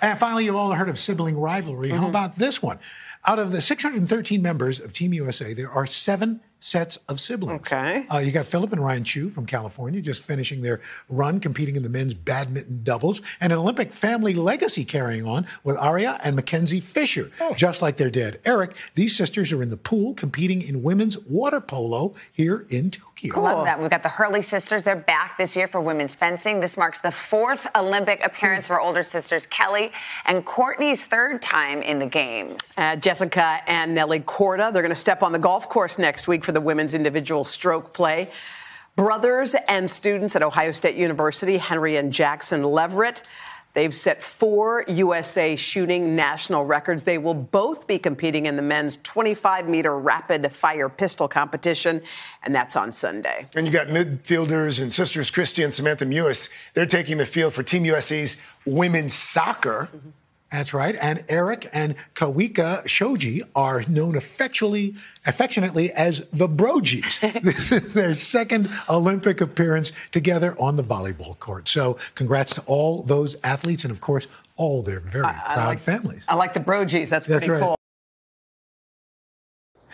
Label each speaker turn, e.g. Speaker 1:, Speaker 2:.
Speaker 1: And finally, you've all heard of sibling rivalry. Mm-hmm. How about this one? Out of the 613 members of Team USA, there are seven sets of siblings.
Speaker 2: Okay.
Speaker 1: Uh, you got Phillip and Ryan Chew from California just finishing their run competing in the men's badminton doubles, and an Olympic family legacy carrying on with Aria and Mackenzie Fischer, oh. just like their dad Eric. These sisters are in the pool competing in women's water polo here in Tokyo.
Speaker 3: Cool. Love that. We've got the Hurley sisters. They're back this year for women's fencing. This marks the fourth Olympic appearance for older sisters Kelley and Courtney's third time in the games.
Speaker 2: Uh, Jessica and Nelly Korda. They're going to step on the golf course next week for the women's individual stroke play. Brothers and students at Ohio State University, Henry and Jackson Leverett, They've set four USA shooting national records. They will both be competing in the men's 25 meter rapid fire pistol competition, and that's on Sunday.
Speaker 4: And you got midfielders and sisters Kristie and Samantha Mewis. They're taking the field for Team USA's women's soccer. Mm-hmm.
Speaker 1: That's right. And Erik and Kawika Shoji are known affectionately, affectionately as the Brogies. this is their second Olympic appearance together on the volleyball court. So congrats to all those athletes and, of course, all their very I, proud
Speaker 2: I like,
Speaker 1: families.
Speaker 2: I like the Brogies. That's,
Speaker 1: That's
Speaker 2: pretty
Speaker 1: right.
Speaker 2: cool.